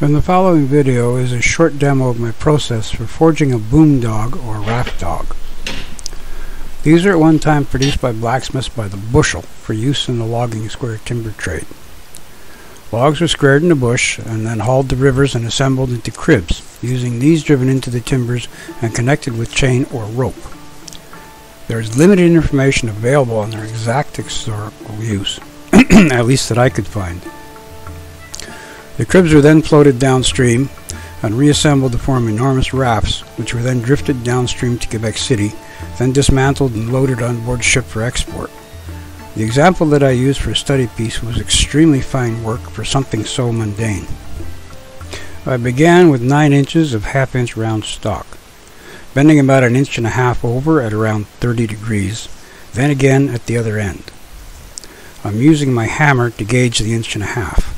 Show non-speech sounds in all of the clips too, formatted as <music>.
In the following video is a short demo of my process for forging a boom dog or raft dog. These are at one time produced by blacksmiths by the bushel for use in the logging square timber trade. Logs were squared in the bush and then hauled to rivers and assembled into cribs, using these driven into the timbers and connected with chain or rope. There is limited information available on their exact historical use, <clears throat> at least that I could find. The cribs were then floated downstream and reassembled to form enormous rafts, which were then drifted downstream to Quebec City, then dismantled and loaded on board ship for export. The example that I used for a study piece was extremely fine work for something so mundane. I began with 9 inches of half inch round stock, bending about an inch and a half over at around 30 degrees, then again at the other end. I'm using my hammer to gauge the inch and a half.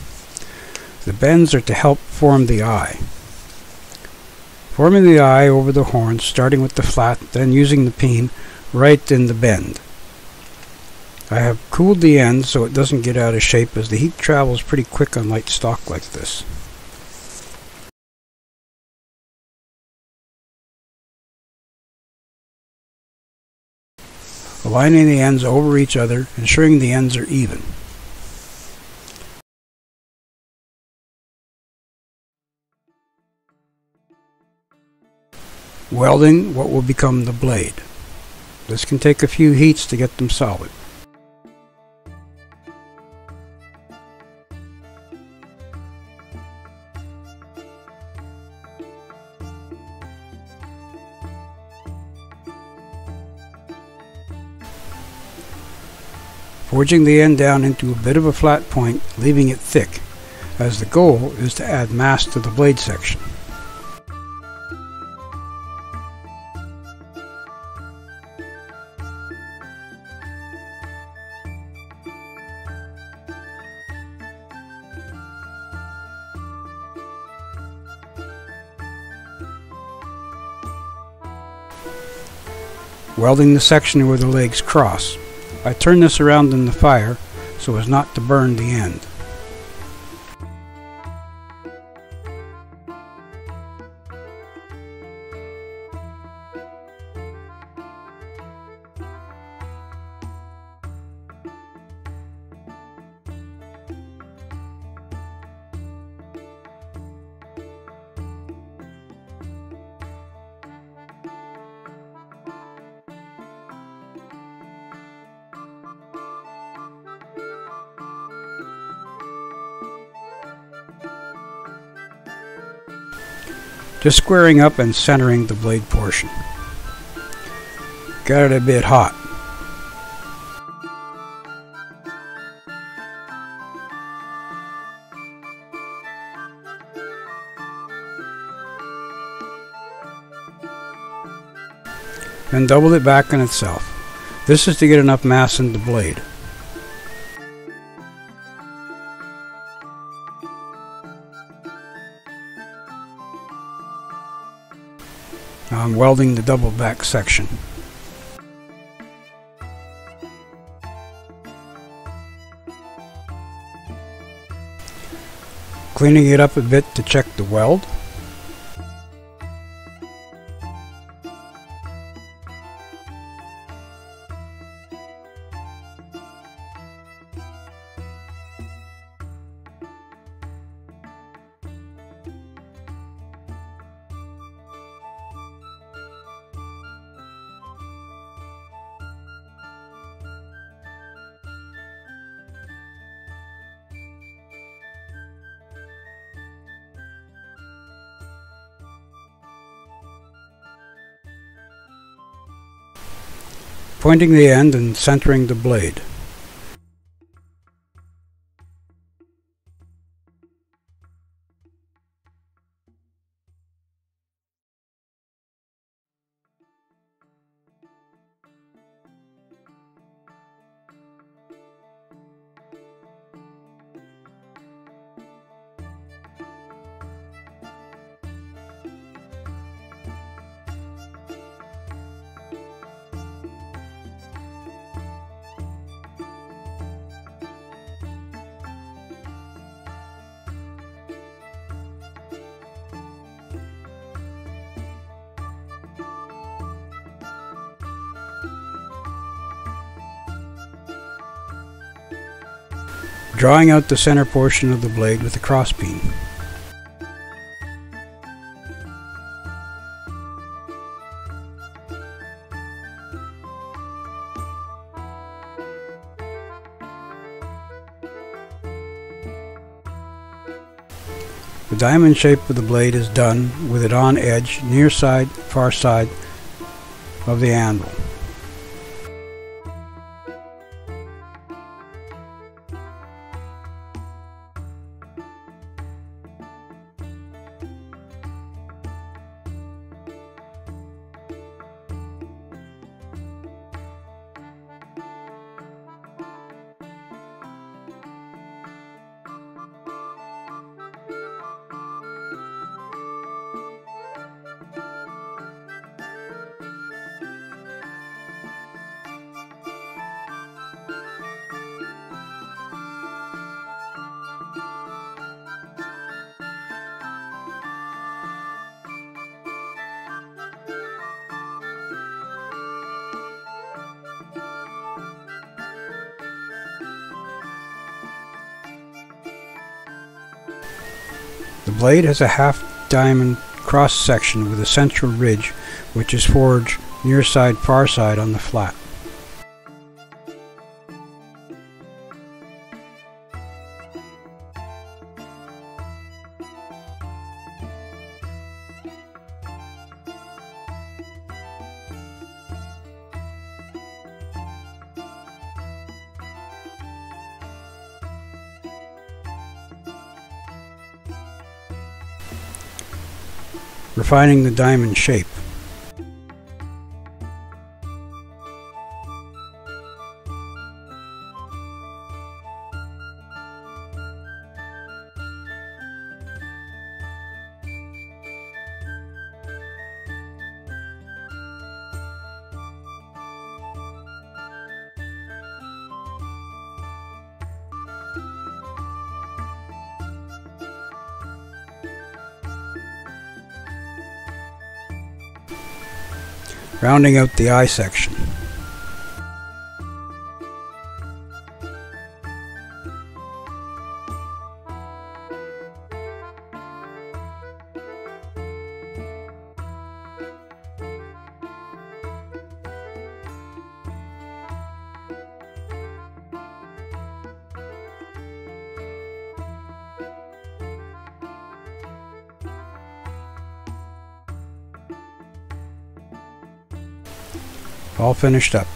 The bends are to help form the eye. Forming the eye over the horn, starting with the flat, then using the peen right in the bend. I have cooled the end so it doesn't get out of shape as the heat travels pretty quick on light stock like this. Aligning the ends over each other, ensuring the ends are even. Welding what will become the blade. This can take a few heats to get them solid. Forging the end down into a bit of a flat point, leaving it thick, as the goal is to add mass to the blade section. Welding the section where the legs cross. I turn this around in the fire so as not to burn the end. Just squaring up and centering the blade portion. Got it a bit hot. Then double it back on itself. This is to get enough mass in the blade. Welding the double back section. Cleaning it up a bit to check the weld. Pointing the end and centering the blade. Drawing out the center portion of the blade with a cross peen. The diamond shape of the blade is done with it on edge, near side, far side of the anvil. Blade has a half diamond cross section with a central ridge which is forged near side far side on the flat. Refining the diamond shape. Rounding out the eye section. All finished up.